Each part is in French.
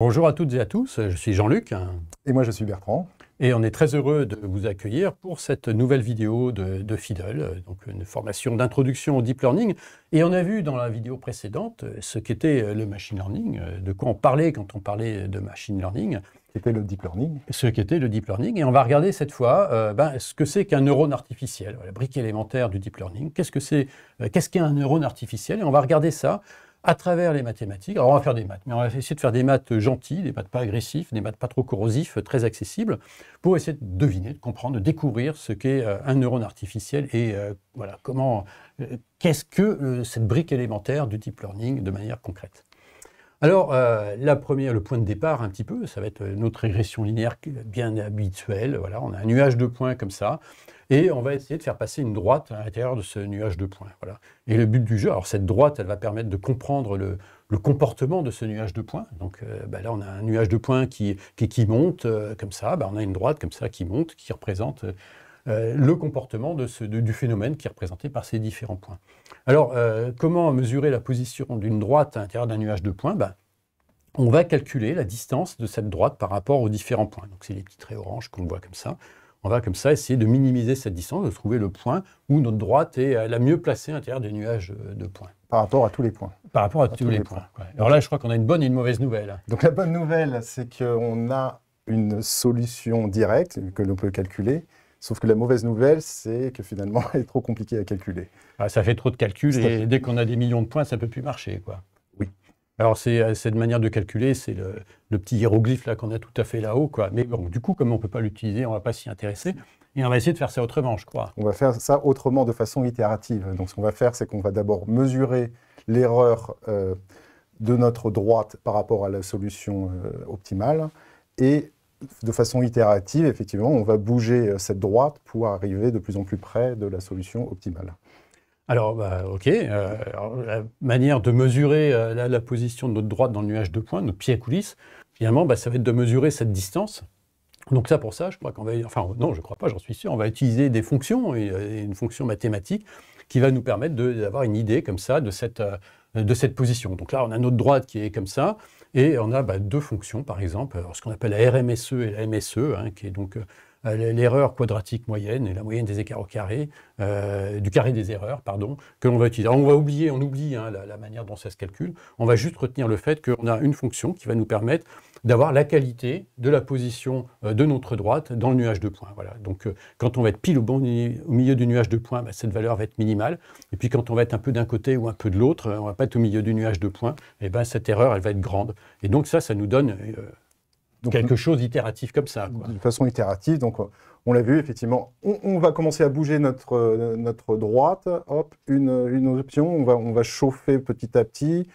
Bonjour à toutes et à tous, je suis Jean-Luc. Et moi je suis Bertrand. Et on est très heureux de vous accueillir pour cette nouvelle vidéo de, de Fiddle, donc une formation d'introduction au deep learning. Et on a vu dans la vidéo précédente ce qu'était le machine learning, de quoi on parlait quand on parlait de machine learning. C'était le deep learning. Ce qu'était le deep learning. Et on va regarder cette fois euh, ben, ce que c'est qu'un neurone artificiel, la brique élémentaire du deep learning. Qu'est-ce que c'est euh, Qu'est-ce qu'est un neurone artificiel? Et on va regarder ça à travers les mathématiques. Alors on va faire des maths, mais on va essayer de faire des maths gentilles, des maths pas agressifs, des maths pas trop corrosifs, très accessibles, pour essayer de deviner, de comprendre, de découvrir ce qu'est euh, un neurone artificiel et euh, voilà comment, euh, qu'est-ce que cette brique élémentaire du deep learning de manière concrète. Alors, la première, le point de départ, un petit peu, ça va être notre régression linéaire bien habituelle. Voilà, on a un nuage de points comme ça. Et on va essayer de faire passer une droite à l'intérieur de ce nuage de points. Voilà. Et le but du jeu, alors cette droite, elle va permettre de comprendre le, comportement de ce nuage de points. Donc euh, bah là, on a un nuage de points qui, qui, monte euh, comme ça. Bah, on a une droite comme ça qui monte, qui représente euh, le comportement de ce, du phénomène qui est représenté par ces différents points. Alors, comment mesurer la position d'une droite à l'intérieur d'un nuage de points? Bah, On va calculer la distance de cette droite par rapport aux différents points. Donc, c'est les petits traits oranges qu'on voit comme ça on va comme ça essayer de minimiser cette distance, de trouver le point où notre droite est euh, la mieux placée à l'intérieur des nuages de points. Par rapport à tous les points. Par rapport à, tous, les, points. Alors là, je crois qu'on a une bonne et une mauvaise nouvelle. Donc la bonne nouvelle, c'est qu'on a une solution directe que l'on peut calculer. Sauf que la mauvaise nouvelle, c'est que finalement, elle est trop compliquée à calculer. Ah, ça fait trop de calculs et dès qu'on a des millions de points, ça ne peut plus marcher. Quoi. Oui. Alors, c'est euh, cette manière de calculer, c'est le, petit hiéroglyphe là qu'on a tout à fait là-haut. Quoi. Mais bon, du coup, comme on ne peut pas l'utiliser, on ne va pas s'y intéresser. Et on va essayer de faire ça autrement, je crois. On va faire ça autrement de façon itérative. Donc, ce qu'on va faire, c'est qu'on va d'abord mesurer l'erreur euh, de notre droite par rapport à la solution euh, optimale. Et de façon itérative, effectivement, on va bouger cette droite pour arriver de plus en plus près de la solution optimale. Alors, bah, ok. Euh, la manière de mesurer euh, la, position de notre droite dans le nuage de points, notre pied à coulisses, finalement, bah, ça va être de mesurer cette distance. Donc ça, pour ça, je crois qu'on va... Enfin, non, je ne crois pas, j'en suis sûr. On va utiliser des fonctions, et, euh, une fonction mathématique qui va nous permettre d'avoir une idée comme ça de cette, de cette position. Donc là, on a notre droite qui est comme ça, et on a bah, deux fonctions, par exemple, ce qu'on appelle la RMSE et la MSE, hein, qui est donc euh, l'erreur quadratique moyenne et la moyenne des écarts au carré, euh, du carré des erreurs, pardon, que l'on va utiliser. on va oublier, on oublie hein, la, manière dont ça se calcule. On va juste retenir le fait qu'on a une fonction qui va nous permettre d'avoir la qualité de la position euh, de notre droite dans le nuage de points. Voilà. Donc, quand on va être pile au, bon, au milieu du nuage de points, bah, cette valeur va être minimale. Et puis, quand on va être un peu d'un côté ou un peu de l'autre, on va pas être au milieu du nuage de points, et ben cette erreur, elle va être grande. Et donc, ça, ça nous donne quelque chose d'itératif comme ça. De façon itérative, donc on l'a vu, effectivement, on, va commencer à bouger notre, notre droite, hop, une, une option, on va, on va chauffer petit à petit,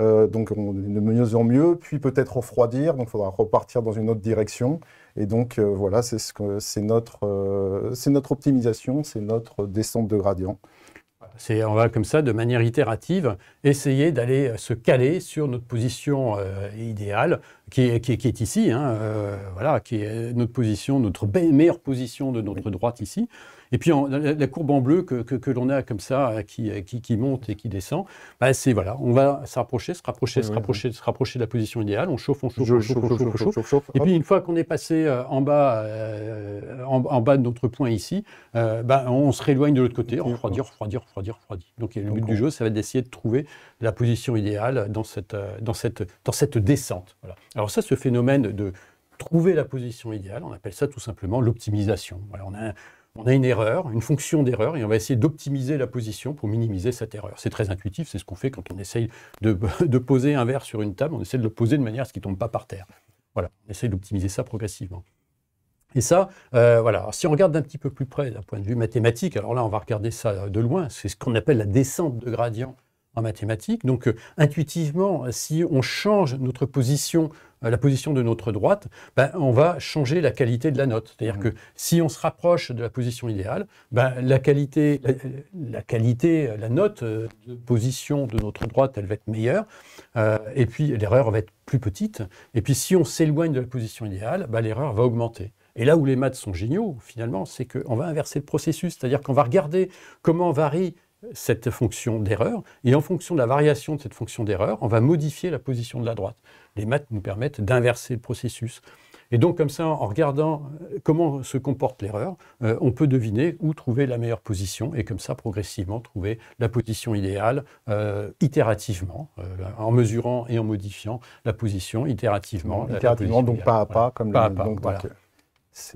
euh, donc de mieux en mieux, puis peut-être refroidir, donc il faudra repartir dans une autre direction. Et donc euh, voilà, c'est ce notre, euh, c'est notre optimisation, c'est notre descente de gradient on va comme ça, de manière itérative, essayer d'aller se caler sur notre position euh, idéale, qui est, ici, hein, euh, voilà, qui est notre position, notre meilleure position de notre droite ici. Et puis la, courbe en bleu que, l'on a comme ça, euh, qui, qui, monte et qui descend, bah, c'est voilà, on va se rapprocher, se rapprocher, se rapprocher, se rapprocher de la position idéale. On chauffe, on chauffe, on chauffe, on chauffe, on chauffe, Et puis une fois qu'on est passé en bas, en, bas de notre point ici, bah, on se rééloigne de l'autre côté, on refroidir, refroidir, refroidir, refroidir. Donc le but du jeu, ça va être d'essayer de trouver la position idéale dans cette, dans cette, dans cette descente. Voilà. Alors ça, ce phénomène de trouver la position idéale, on appelle ça tout simplement l'optimisation. Voilà, on a on a une erreur, une fonction d'erreur, et on va essayer d'optimiser la position pour minimiser cette erreur. C'est très intuitif, c'est ce qu'on fait quand on essaye de, poser un verre sur une table, on essaie de le poser de manière à ce qu'il ne tombe pas par terre. Voilà, on essaye d'optimiser ça progressivement. Et ça, euh, voilà. si on regarde d'un petit peu plus près d'un point de vue mathématique, alors là, on va regarder ça de loin, c'est ce qu'on appelle la descente de gradient en mathématiques. Donc, euh, intuitivement, si on change notre position euh, la position de notre droite, ben, on va changer la qualité de la note. C'est-à-dire mmh. que si on se rapproche de la position idéale, ben, la, qualité, la, qualité, la note euh, de position de notre droite, elle va être meilleure. Et puis l'erreur va être plus petite. Et puis si on s'éloigne de la position idéale, ben, l'erreur va augmenter. Et là où les maths sont géniaux, finalement, c'est qu'on va inverser le processus. C'est-à-dire qu'on va regarder comment varie cette fonction d'erreur, et en fonction de la variation de cette fonction d'erreur, on va modifier la position de la droite. Les maths nous permettent d'inverser le processus. Et donc, comme ça, en regardant euh, comment se comporte l'erreur, euh, on peut deviner où trouver la meilleure position et comme ça, progressivement, trouver la position idéale euh, itérativement, en mesurant et en modifiant la position itérativement. Itérativement, donc pas à pas, comme pas le, à pas, voilà.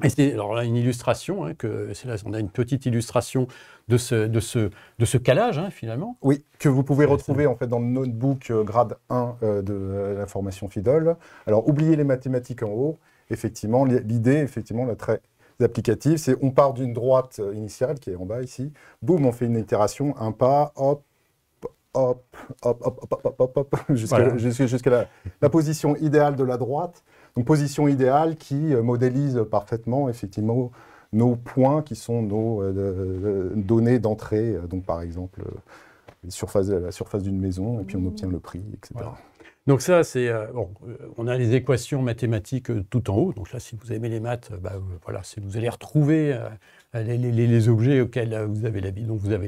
Et c'est alors là une illustration, hein, que là, on a une petite illustration de ce, de ce, de ce calage hein, finalement. Oui, que vous pouvez retrouver en fait dans le notebook grade 1 de la formation FIDOL. Alors oubliez les mathématiques en haut effectivement, l'idée, effectivement, la très applicative, c'est on part d'une droite initiale qui est en bas ici, boum, on fait une itération, un pas, hop, hop, hop, hop, hop, hop, hop, hop jusqu'à la, la, position idéale de la droite. Donc position idéale qui modélise parfaitement, effectivement, nos points qui sont nos euh, données d'entrée. Donc par exemple, la surface d'une maison, et puis on obtient le prix, etc. Donc ça, c'est euh, bon, euh, on a les équations mathématiques euh, tout en haut. Donc là, si vous aimez les maths, bah, voilà, vous allez retrouver les, objets auxquels vous avez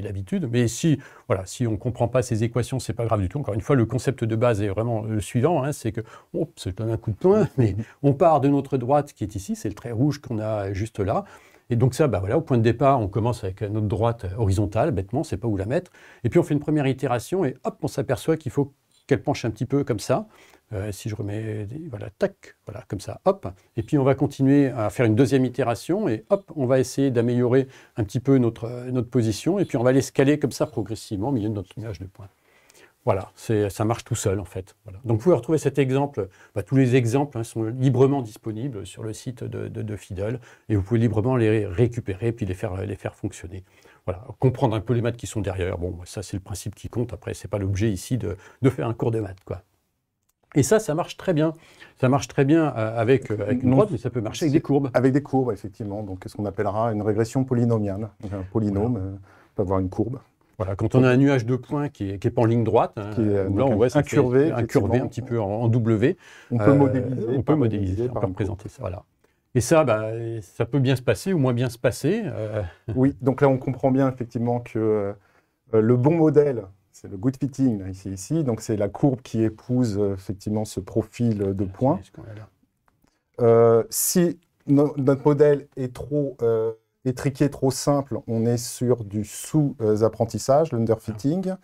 l'habitude. Mais si voilà, si on comprend pas ces équations, c'est pas grave du tout. Encore une fois, le concept de base est vraiment le suivant, hein, c'est que oh, c'est un coup de poing, mais on part de notre droite qui est ici, c'est le trait rouge qu'on a juste là. Et donc ça, bah voilà, au point de départ, on commence avec notre droite horizontale, bêtement, on sait pas où la mettre. Et puis on fait une première itération et hop, on s'aperçoit qu'il faut qu'elle penche un petit peu comme ça. Euh, si je remets, voilà, tac, voilà, comme ça, hop. Et puis on va continuer à faire une deuxième itération et hop, on va essayer d'améliorer un petit peu notre, notre position et puis on va l'escaler comme ça progressivement au milieu de notre nuage de points. Voilà, ça marche tout seul en fait. Donc vous pouvez retrouver cet exemple, bah, tous les exemples hein, sont librement disponibles sur le site de, de, Fiddle et vous pouvez librement les récupérer puis les faire, les faire fonctionner comprendre un peu les maths qui sont derrière. Bon, ça c'est le principe qui compte. Après, c'est pas l'objet ici de, faire un cours de maths, quoi. Et ça, ça marche très bien. Ça marche très bien euh, avec, euh, avec une droite, mais ça peut marcher avec des courbes. Avec des courbes, effectivement. Donc, ce qu'on appellera une régression polynomiale. Donc, un polynôme euh, peut avoir une courbe. Voilà, quand on a un nuage de points qui n'est est pas en ligne droite, hein, qui est, là on voit incurvé, incurvé un petit peu en, W. On peut modéliser. On peut modéliser, on peut représenter ça. Voilà. Et ça, bah, ça peut bien se passer ou moins bien se passer. Euh. Oui, donc là, on comprend bien effectivement que euh, le bon modèle, c'est le good fitting, ici, ici. Donc, c'est la courbe qui épouse euh, effectivement ce profil de points. si notre modèle est trop étriqué, trop simple, on est sur du sous-apprentissage, l'underfitting.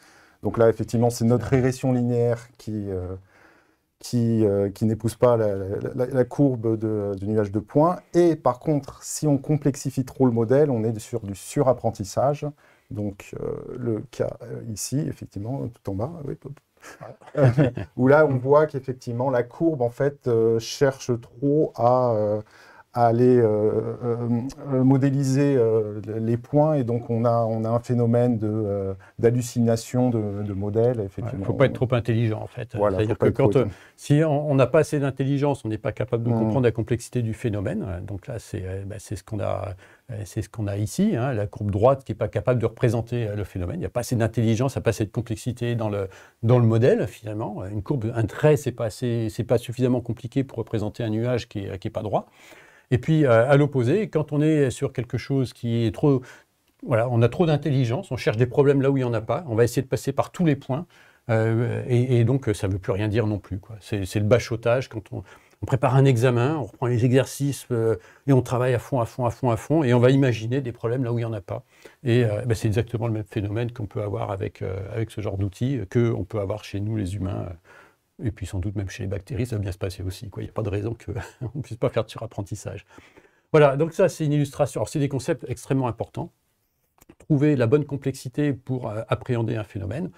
Donc là, effectivement, c'est notre régression linéaire qui qui, euh, qui n'épouse pas la, courbe du nuage de points. Et par contre, si on complexifie trop le modèle, on est sur du surapprentissage. Donc euh, le cas euh, ici, effectivement, tout en bas, où là on voit qu'effectivement la courbe en fait cherche trop à aller euh, euh, euh, modéliser les points et donc on a, on a un phénomène d'hallucination de, de, modèles. Il ne faut pas être trop intelligent en fait. C'est-à-dire que quand, si on n'a pas assez d'intelligence, on n'est pas capable de mmh. comprendre la complexité du phénomène. Donc là, c'est bah, ce qu'on a. C'est ce qu'on a ici, hein, la courbe droite qui n'est pas capable de représenter le phénomène. Il n'y a pas assez d'intelligence, il n'y a pas assez de complexité dans le, dans le modèle, finalement. Une courbe, un trait, ce n'est pas, pas suffisamment compliqué pour représenter un nuage qui n'est qui est pas droit. Et puis, euh, à l'opposé, quand on est sur quelque chose qui est trop... Voilà, on a trop d'intelligence, on cherche des problèmes là où il n'y en a pas, on va essayer de passer par tous les points, euh, et, donc ça ne veut plus rien dire non plus. C'est le bachotage quand on, prépare un examen, on reprend les exercices euh, et on travaille à fond, à fond, à fond, à fond, et on va imaginer des problèmes là où il n'y en a pas. Et ben, c'est exactement le même phénomène qu'on peut avoir avec, avec ce genre d'outils qu'on peut avoir chez nous les humains et puis sans doute même chez les bactéries, ça va bien se passer aussi. Il n'y a pas de raison qu'on ne puisse pas faire de surapprentissage. Voilà, donc ça c'est une illustration. Alors c'est des concepts extrêmement importants. Trouver la bonne complexité pour euh, appréhender un phénomène.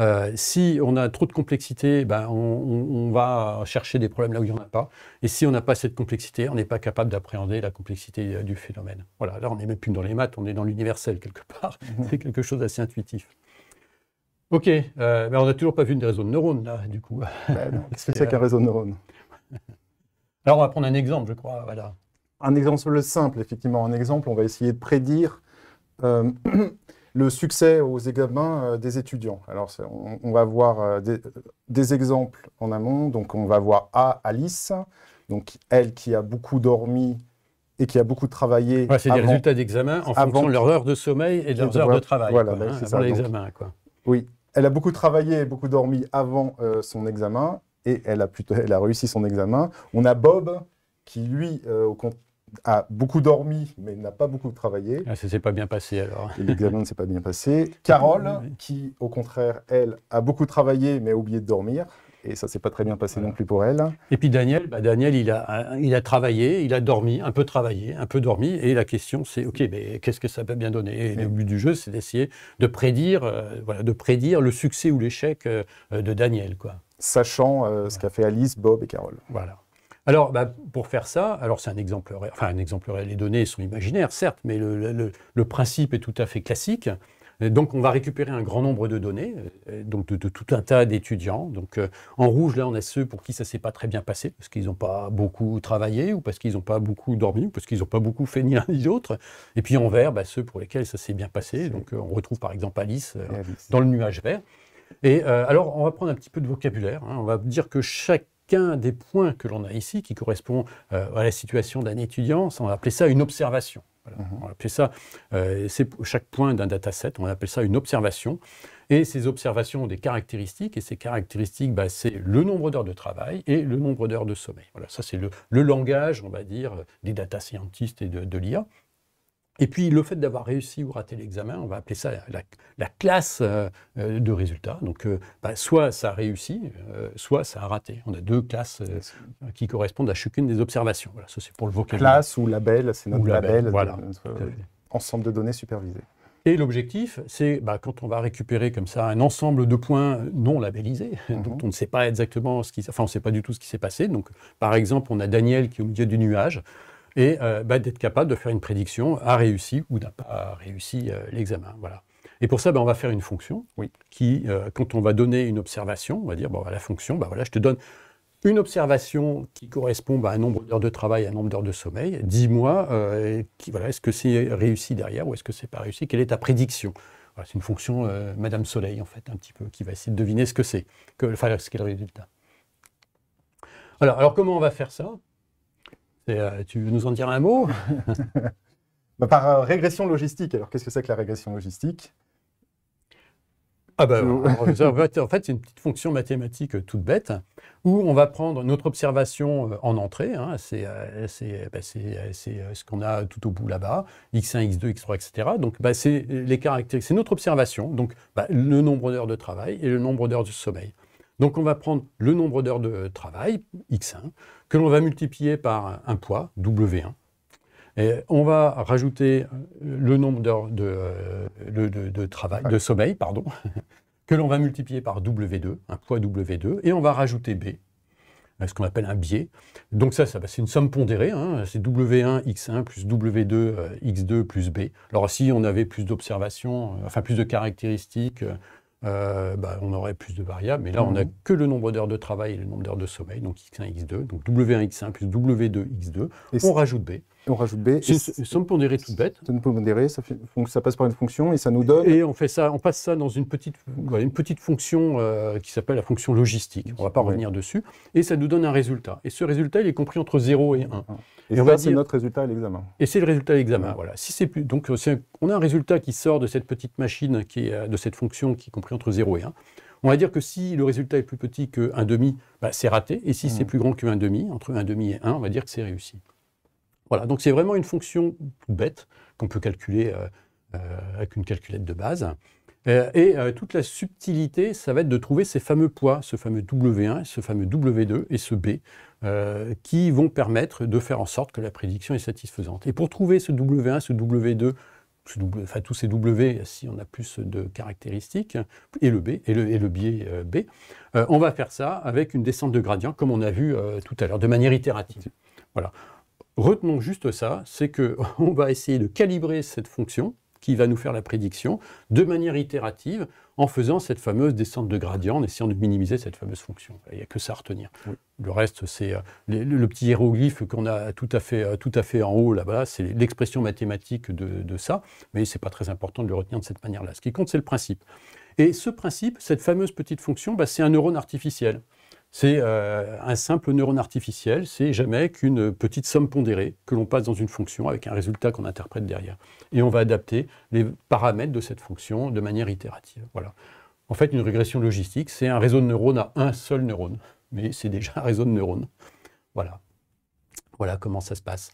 Euh, si on a trop de complexité, ben on, va chercher des problèmes là où il n'y en a pas. Et si on n'a pas cette complexité, on n'est pas capable d'appréhender la complexité euh, du phénomène. Voilà, là on n'est même plus dans les maths, on est dans l'universel quelque part. Mhm. C'est quelque chose d'assez intuitif. Ok, euh, mais on n'a toujours pas vu des réseaux de neurones là, du coup. Qu'est-ce que c'est qu'un réseau de neurones? Alors on va prendre un exemple, je crois. Voilà. Un exemple simple, effectivement. Un exemple, on va essayer de prédire euh, le succès aux examens euh, des étudiants. Alors on, va voir des, exemples en amont. Donc on va voir A, Alice, donc elle qui a beaucoup dormi et qui a beaucoup travaillé. c'est des résultats d'examen en fonction de leur heure de sommeil et de leurs heures de travail. Voilà, ben, c'est ça. l'examen. Oui, elle a beaucoup travaillé et beaucoup dormi avant euh, son examen et elle a, plutôt, elle a réussi son examen. On a Bob qui, lui, euh, au, a beaucoup dormi, mais n'a pas beaucoup travaillé. Ah, ça s'est pas bien passé alors. L'examen ne s'est pas bien passé. Carole, qui au contraire, elle, a beaucoup travaillé, mais a oublié de dormir. Et ça s'est pas très bien passé non plus pour elle. Et puis Daniel, bah Daniel, il a, il a travaillé, il a dormi, un peu travaillé, un peu dormi. Et la question, c'est OK, mais qu'est-ce que ça peut bien donner? Et le but du jeu, c'est d'essayer de prédire, euh, voilà, de prédire le succès ou l'échec euh, de Daniel, quoi. Sachant euh, ce qu'a fait Alice, Bob et Carole. Voilà. Alors, bah, pour faire ça, alors c'est un exemple réel, enfin un exemple réel, les données sont imaginaires, certes, mais le, principe est tout à fait classique. Donc, on va récupérer un grand nombre de données, euh, donc de, tout un tas d'étudiants. Donc, euh, en rouge, là, on a ceux pour qui ça s'est pas très bien passé, parce qu'ils n'ont pas beaucoup travaillé, ou parce qu'ils n'ont pas beaucoup dormi, ou parce qu'ils n'ont pas beaucoup fait ni l'un ni l'autre. Et puis en vert, bah, ceux pour lesquels ça s'est bien passé. Donc, euh, on retrouve par exemple Alice, dans le nuage vert. Et alors, on va prendre un petit peu de vocabulaire. Hein. On va dire que chaque qu'un des points que l'on a ici, qui correspond euh, à la situation d'un étudiant, on va appeler ça une observation. Mhm. On va appeler ça, euh, c'est chaque point d'un dataset, on appelle ça une observation. Et ces observations ont des caractéristiques, et ces caractéristiques, bah, c'est le nombre d'heures de travail et le nombre d'heures de sommeil. Voilà, ça c'est le, langage, on va dire, des data scientists et de l'IA. Et puis le fait d'avoir réussi ou raté l'examen, on va appeler ça la, classe euh, euh, de résultats. Donc euh, bah, soit ça a réussi, soit ça a raté. On a deux classes qui correspondent à chacune des observations. Voilà, ça c'est pour le vocabulaire. Classe ou label, c'est notre label, voilà. ensemble de données supervisées. Et l'objectif, c'est bah, quand on va récupérer comme ça un ensemble de points non labellisés, mhm. dont on ne sait pas exactement ce qui, enfin on ne sait pas du tout ce qui s'est passé. Donc par exemple, on a Daniel qui est au milieu du nuage et euh, bah, d'être capable de faire une prédiction a réussi ou n'a pas réussi euh, l'examen. Voilà. Et pour ça, bah, on va faire une fonction oui. qui, euh, quand on va donner une observation, on va dire, bon, bah, la fonction, voilà, je te donne une observation qui correspond à un nombre d'heures de travail, à un nombre d'heures de sommeil. Dis-moi, voilà, est-ce que c'est réussi derrière ou est-ce que c'est pas réussi Quelle est ta prédiction? C'est une fonction Madame Soleil, en fait, un petit peu, qui va essayer de deviner ce que c'est, enfin, ce qu'est le résultat. Alors, alors, comment on va faire ça? Euh, tu veux nous en dire un mot? Bah, Par euh, régression logistique. Alors, qu'est-ce que c'est que la régression logistique? Ah bah, en fait, c'est une petite fonction mathématique euh, toute bête où on va prendre notre observation en entrée, hein, c'est bah, ce qu'on a tout au bout là-bas, x1, x2, x3, etc. Donc, bah, c'est les caractéristiques, c'est notre observation, donc le nombre d'heures de travail et le nombre d'heures de sommeil. Donc, on va prendre le nombre d'heures de travail, x1, que l'on va multiplier par un poids, W1. Et on va rajouter le nombre d'heures de, euh, travail, de sommeil, pardon, que l'on va multiplier par W2, un poids W2, et on va rajouter B, ce qu'on appelle un biais. Donc ça, ça c'est une somme pondérée, hein. c'est W1 X1 plus W2 euh, X2 plus B. Alors si on avait plus d'observations, euh, enfin plus de caractéristiques, euh, bah, on aurait plus de variables. Mais là, on n'a mhm. que le nombre d'heures de travail et le nombre d'heures de sommeil, donc x1, x2. Donc w1, x1 plus w2, x2. on rajoute b. on rajoute b. C'est une pondérée toute bête. Somme pondérée, ça, fait, ça passe par une fonction et ça nous donne. Et on fait ça, on passe ça dans une petite, une petite fonction euh, qui s'appelle la fonction logistique. On ne va pas revenir dessus. Et ça nous donne un résultat. Et ce résultat, il est compris entre 0 et 1. Et, on va c'est notre résultat à l'examen. Et c'est le résultat à l'examen, voilà. Si c'est plus, donc on a un résultat qui sort de cette petite machine, qui est, euh, de cette fonction qui est compris entre 0 et 1. On va dire que si le résultat est plus petit que 1,5, bah, c'est raté. Et si c'est mmh. plus grand que 1,5, entre 1,5 et 1, on va dire que c'est réussi. Voilà, donc c'est vraiment une fonction bête qu'on peut calculer euh, euh, avec une calculette de base. et toute la subtilité, ça va être de trouver ces fameux poids, ce fameux W1, ce fameux W2 et ce B, euh, qui vont permettre de faire en sorte que la prédiction est satisfaisante. Et pour trouver ce W1, ce W2, enfin tous ces W, si on a plus de caractéristiques, et le B, et le, biais euh, B, euh, on va faire ça avec une descente de gradient, comme on a vu tout à l'heure, de manière itérative. Voilà. Retenons juste ça, c'est qu'on va essayer de calibrer cette fonction qui va nous faire la prédiction de manière itérative en faisant cette fameuse descente de gradient, en essayant de minimiser cette fameuse fonction. Il n'y a que ça à retenir. Le reste, c'est euh, le, petit hiéroglyphe qu'on a tout à fait, euh, tout à fait en haut là-bas, c'est l'expression mathématique de, ça, mais ce n'est pas très important de le retenir de cette manière-là. Ce qui compte, c'est le principe. Et ce principe, cette fameuse petite fonction, bah, c'est un neurone artificiel. C'est euh, un simple neurone artificiel, c'est jamais qu'une petite somme pondérée que l'on passe dans une fonction avec un résultat qu'on interprète derrière. Et on va adapter les paramètres de cette fonction de manière itérative. Voilà. En fait, une régression logistique, c'est un réseau de neurones à un seul neurone, mais c'est déjà un réseau de neurones. Voilà. Voilà comment ça se passe.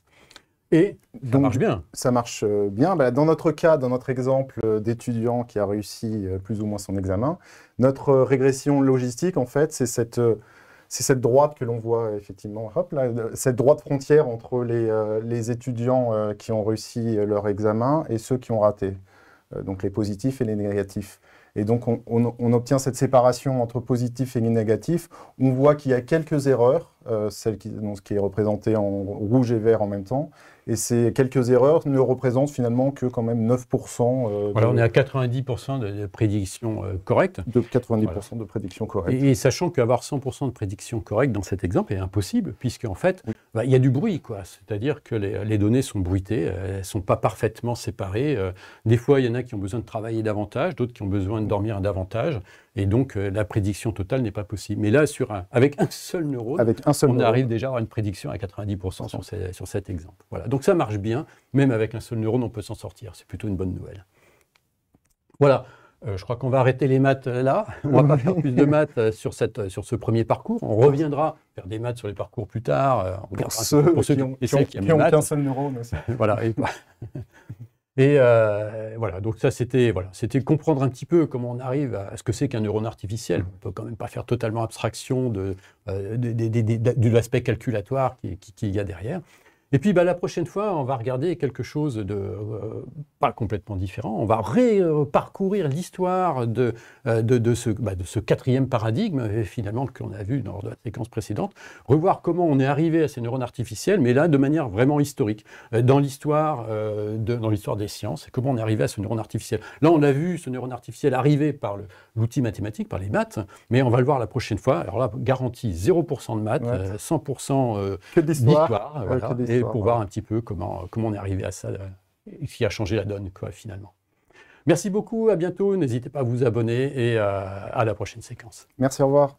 Et ça marche bien. Ça marche euh, bien. Bah, dans notre cas, dans notre exemple euh, d'étudiant qui a réussi euh, plus ou moins son examen, notre régression logistique, en fait, c'est cette, c'est cette droite que l'on voit effectivement, hop, là, cette droite frontière entre les, les étudiants qui ont réussi leur examen et ceux qui ont raté, donc les positifs et les négatifs. Et donc, on, obtient cette séparation entre positif et négatif. On voit qu'il y a quelques erreurs, celle qui, qui est représentée en rouge et vert en même temps, et ces quelques erreurs ne représentent finalement que quand même 9%. Euh, voilà, on est à 90% de, prédictions euh, correctes. De 90% de prédictions correctes. Et, sachant qu'avoir 100% de prédictions correctes dans cet exemple est impossible, puisqu'en fait, bah, il y a du bruit. quoi. C'est-à-dire que les, données sont bruitées, elles ne sont pas parfaitement séparées. Euh, des fois, il y en a qui ont besoin de travailler davantage, d'autres qui ont besoin de dormir davantage. Et donc, la prédiction totale n'est pas possible. Mais là, sur avec un seul neurone, avec un seul on arrive déjà à avoir une prédiction à 90% sur, sur cet exemple. Voilà. Donc, ça marche bien, même avec un seul neurone, on peut s'en sortir. C'est plutôt une bonne nouvelle. Voilà, euh, je crois qu'on va arrêter les maths euh, là. On va pas faire plus de maths euh, sur, cette, sur ce premier parcours. On reviendra faire des maths sur les parcours plus tard. pour, ceux, pour, ceux, qui ont, qu'un seul neurone aussi. voilà. Et, voilà, donc ça c'était voilà, c'était comprendre un petit peu comment on arrive à, ce que c'est qu'un neurone artificiel. On peut quand même pas faire totalement abstraction de, de, l'aspect calculatoire qu'il qui, y a derrière. Et puis bah, la prochaine fois, on va regarder quelque chose de euh, pas complètement différent. On va reparcourir l'histoire de, euh, de, ce, bah, de, ce, quatrième paradigme, finalement, qu'on a vu dans la séquence précédente. Revoir comment on est arrivé à ces neurones artificiels, mais là, de manière vraiment historique, euh, dans l'histoire l'histoire des sciences, et comment on est arrivé à ce neurone artificiel. Là, on a vu ce neurone artificiel arriver par l'outil mathématique, par les maths, mais on va le voir la prochaine fois. Alors là, garantie 0% de maths, 100% d'histoire. Voilà, pour voir un petit peu comment, comment on est arrivé à ça, euh, ce qui a changé la donne, quoi, finalement. Merci beaucoup, à bientôt. N'hésitez pas à vous abonner et euh, à la prochaine séquence. Merci, au revoir.